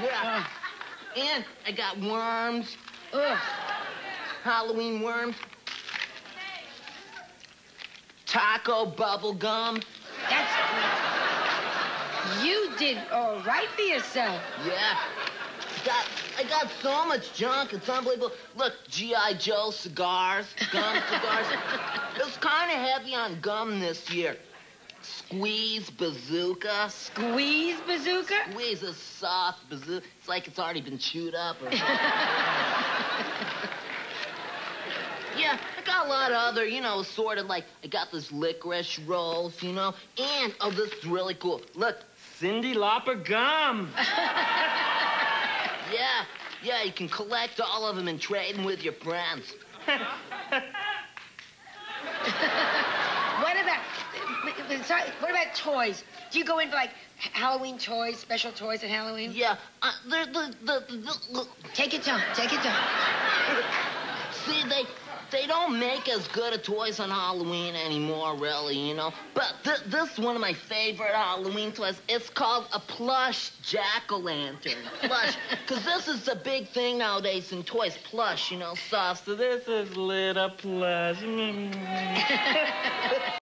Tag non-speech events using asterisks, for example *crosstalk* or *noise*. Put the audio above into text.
Yeah. And I got worms, Ugh. Halloween worms, taco bubble gum. That's. You did all right for yourself. Yeah. Got, I got so much junk. It's unbelievable. Look, G.I. Joe cigars, gum cigars. *laughs* it was kind of heavy on gum this year. Squeeze bazooka. Squeeze bazooka? Squeeze a soft bazooka. It's like it's already been chewed up. Or *laughs* yeah, I got a lot of other, you know, sort of like, I got this licorice rolls, you know, and, oh, this is really cool. Look, Cyndi Lauper gum. *laughs* yeah, yeah, you can collect all of them and trade them with your friends. *laughs* What about. Sorry, what about toys? Do you go in for like Halloween toys, special toys at Halloween? Yeah, uh, the, the, the, the, Take your time. Take your time. *laughs* See, they they don't make as good of toys on Halloween anymore, really, you know. But th- this is one of my favorite Halloween toys. It's called a plush jack-o'-lantern. Plush, *laughs* because this is the big thing nowadays in toys. Plush, you know, soft. So this is lit up plush. *laughs*